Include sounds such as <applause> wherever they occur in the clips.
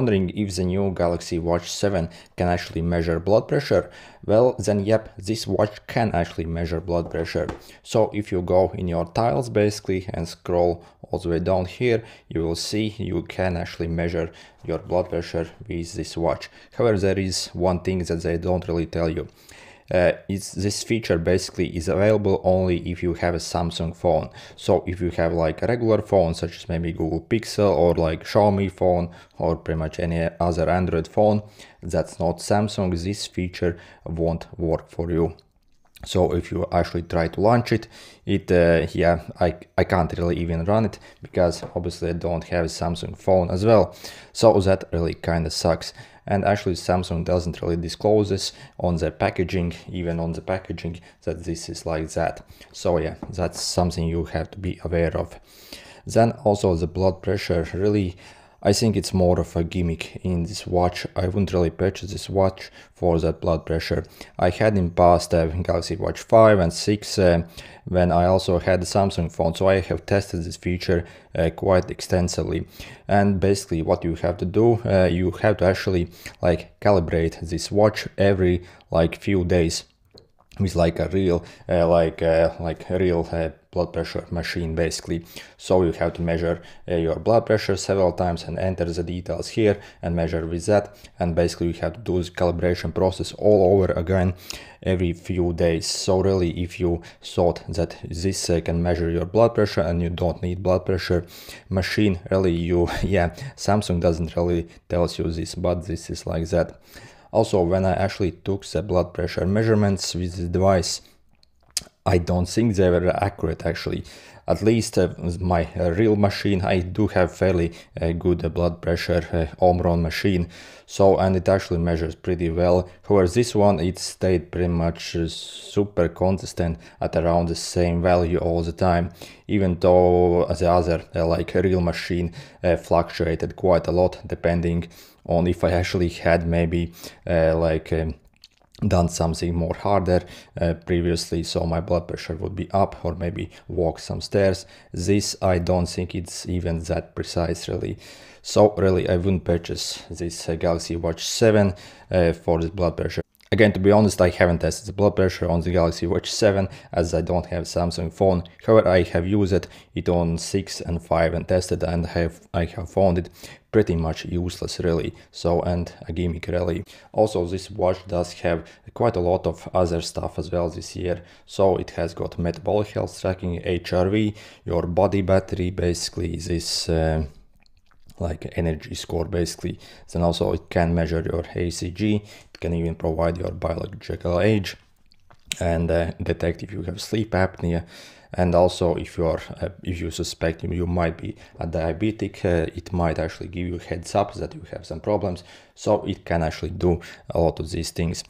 Wondering if the new Galaxy Watch 7 can actually measure blood pressure? Well, then yep, this watch can actually measure blood pressure. So if you go in your tiles basically and scroll all the way down here, you will see you can actually measure your blood pressure with this watch. However, there is one thing that they don't really tell you uh, this feature basically is available only if you have a Samsung phone. So if you have like a regular phone such as maybe Google Pixel or like Xiaomi phone or pretty much any other Android phone that's not Samsung, this feature won't work for you. So if you actually try to launch it, it uh, yeah, I, I can't really even run it because obviously I don't have a Samsung phone as well. So that really kind of sucks. And actually Samsung doesn't really disclose this on the packaging even on the packaging that this is like that. So yeah that's something you have to be aware of. Then also the blood pressure really I think it's more of a gimmick in this watch. I wouldn't really purchase this watch for that blood pressure. I had in past uh, Galaxy Watch 5 and 6 uh, when I also had Samsung phone, so I have tested this feature uh, quite extensively. And basically what you have to do, uh, you have to actually like calibrate this watch every like few days with like a real uh, like uh, like a real uh, blood pressure machine basically. So you have to measure uh, your blood pressure several times and enter the details here and measure with that. And basically you have to do this calibration process all over again every few days. So really if you thought that this uh, can measure your blood pressure and you don't need blood pressure machine really you <laughs> yeah samsung doesn't really tells you this but this is like that also, when I actually took the blood pressure measurements with the device, I don't think they were accurate actually. At least uh, my uh, real machine, I do have fairly uh, good uh, blood pressure uh, Omron machine. So, and it actually measures pretty well. However, this one, it stayed pretty much uh, super consistent at around the same value all the time. Even though the other, like real machine, fluctuated quite a lot depending on if I actually had maybe like um, done something more harder. Uh, previously so my blood pressure would be up or maybe walk some stairs. This i don't think it's even that precise really. So really i wouldn't purchase this uh, galaxy watch 7 uh, for this blood pressure Again, to be honest, I haven't tested the blood pressure on the Galaxy Watch 7 as I don't have Samsung phone. However, I have used it, it on 6 and 5 and tested and have I have found it pretty much useless really. So and a gimmick really. Also this watch does have quite a lot of other stuff as well this year. So it has got metabolic health tracking, HRV, your body battery basically this uh, like energy score basically. Then also it can measure your ECG, it can even provide your biological age and uh, detect if you have sleep apnea and also if you are uh, if you suspect you might be a diabetic uh, it might actually give you heads up that you have some problems. So it can actually do a lot of these things.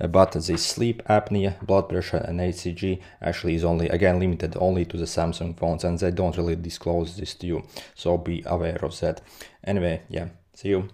Uh, but the sleep apnea blood pressure and ECG actually is only again limited only to the Samsung phones and they don't really disclose this to you. So be aware of that. Anyway yeah see you